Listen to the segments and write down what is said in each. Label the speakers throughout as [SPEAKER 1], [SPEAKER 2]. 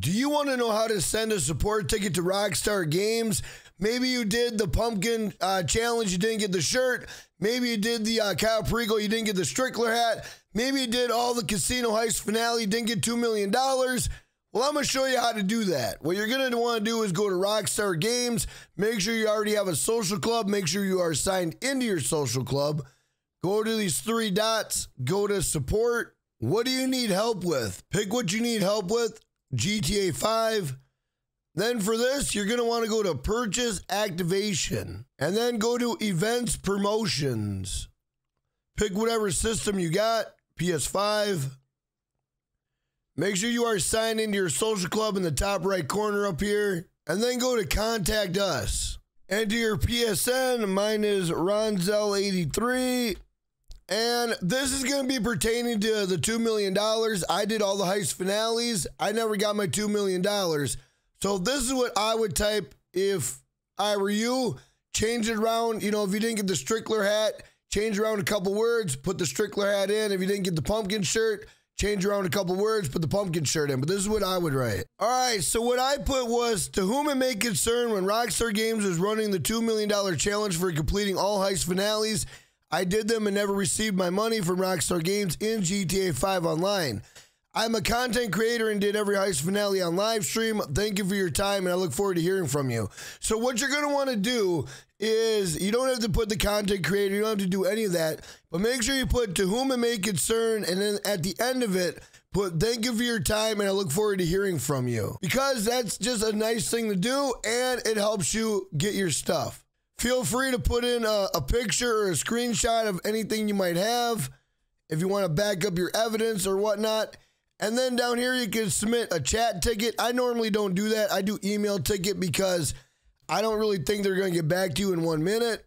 [SPEAKER 1] Do you want to know how to send a support ticket to Rockstar Games? Maybe you did the pumpkin uh, challenge, you didn't get the shirt. Maybe you did the uh, Kyle Perigo, you didn't get the Strickler hat. Maybe you did all the Casino Heist finale, didn't get $2 million. Well, I'm going to show you how to do that. What you're going to want to do is go to Rockstar Games, make sure you already have a social club, make sure you are signed into your social club. Go to these three dots, go to support. What do you need help with? Pick what you need help with. GTA 5. Then for this, you're going to want to go to purchase activation and then go to events promotions. Pick whatever system you got PS5. Make sure you are signed into your social club in the top right corner up here. And then go to contact us. Enter your PSN. Mine is Ronzel83. And this is going to be pertaining to the $2 million. I did all the heist finales. I never got my $2 million. So this is what I would type if I were you. Change it around. You know, if you didn't get the Strickler hat, change around a couple words, put the Strickler hat in. If you didn't get the pumpkin shirt, change around a couple words, put the pumpkin shirt in. But this is what I would write. All right, so what I put was to whom it may concern when Rockstar Games was running the $2 million challenge for completing all heist finales I did them and never received my money from Rockstar Games in GTA 5 Online. I'm a content creator and did every heist finale on live stream. Thank you for your time and I look forward to hearing from you. So, what you're going to want to do is you don't have to put the content creator, you don't have to do any of that, but make sure you put to whom it may concern and then at the end of it, put thank you for your time and I look forward to hearing from you because that's just a nice thing to do and it helps you get your stuff. Feel free to put in a, a, picture or a screenshot of anything you might have if you want to back up your evidence or whatnot. And then down here, you can submit a chat ticket. I normally don't do that. I do email ticket because I don't really think they're going to get back to you in one minute.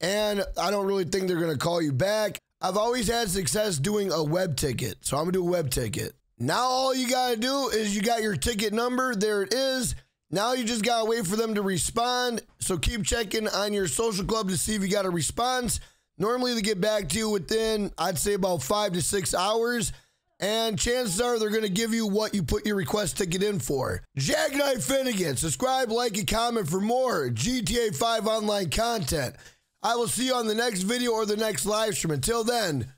[SPEAKER 1] And I don't really think they're going to call you back. I've always had success doing a web ticket. So I'm going to do a web ticket. Now, all you got to do is you got your ticket number. There it is. Now you just gotta wait for them to respond. So keep checking on your social club to see if you got a response. Normally they get back to you within, I'd say about five to six hours. And chances are they're going to give you what you put your request ticket in for. Jackknife Finnegan, subscribe, like, and comment for more GTA 5 online content. I will see you on the next video or the next live stream. Until then,